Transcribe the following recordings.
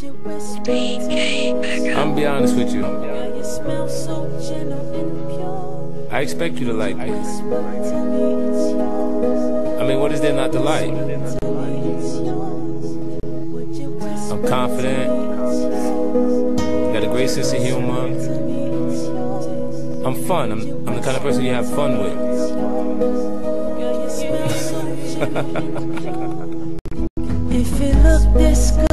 I'm gonna be honest with you. I expect you to like me. I mean, what is there not to like? I'm confident. Got a great sense of humor. I'm fun. I'm, I'm the kind of person you have fun with. if it looked this good,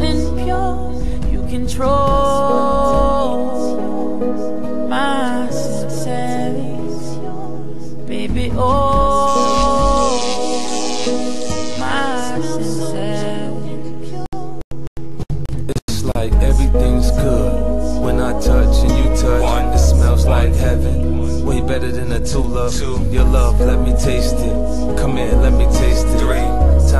and pure. You control my senses, baby. Oh, my senses. It's like everything's good when I touch and you touch. It smells like heaven, way better than a two tulip. Your love, let me taste it. Come here, let me taste it. Three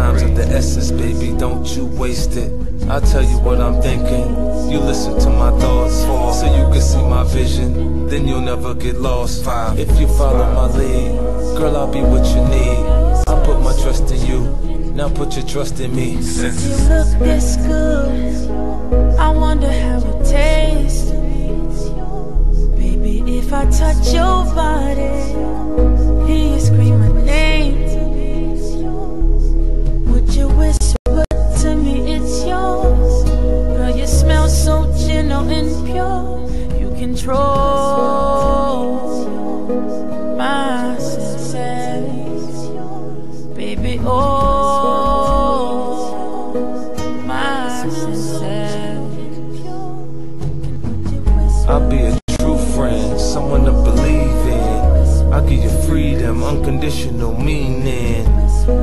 times of the essence, baby, don't you waste it. I'll tell you what I'm thinking. You listen to my thoughts, so you can see my vision. Then you'll never get lost. If you follow my lead, girl, I'll be what you need. I put my trust in you. Now put your trust in me. Since You look this good. I wonder how it tastes. Baby, if I touch your body, I'll be a true friend, someone to believe in. I'll give you freedom, unconditional meaning.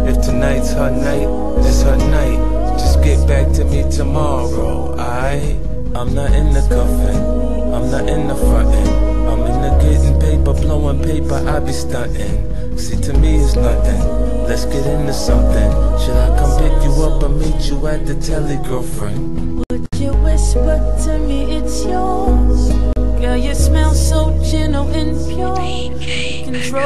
If tonight's her night, it's her night. Just get back to me tomorrow, I. I'm not in the cuffing, I'm not in the frontin'. I'm in the getting paper, blowing paper, I be stunting. See, to me it's nothing. Let's get into something. Should I come pick you up or meet you at the telly, girlfriend? Gentle pure. Control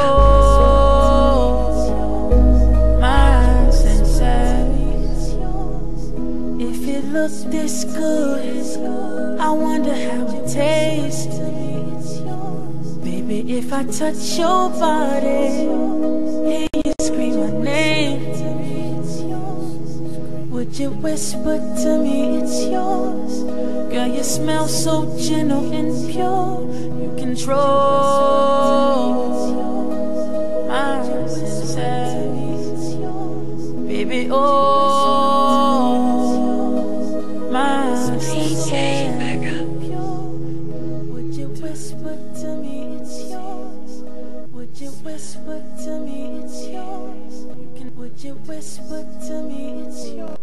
my senses. If it looks this good, I wonder how it tastes. Baby, if I touch your body, hear you scream my name. Would you whisper to me it's yours? Girl, you smell so gentle and pure. Control my senses. Baby, oh, my senses. Would you whisper to me it's yours? Would you whisper to me it's yours? Would you whisper to me it's yours?